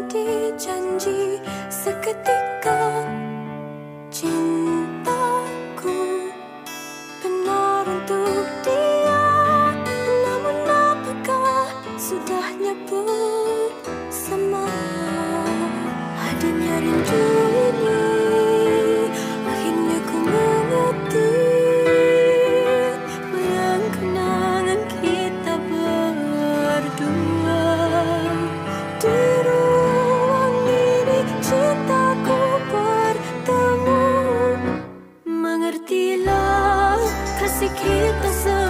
mengganti janji seketika cintaku benar untuk dia. Namun apakah sudahnya pun sama adanya rindu? masih kita semua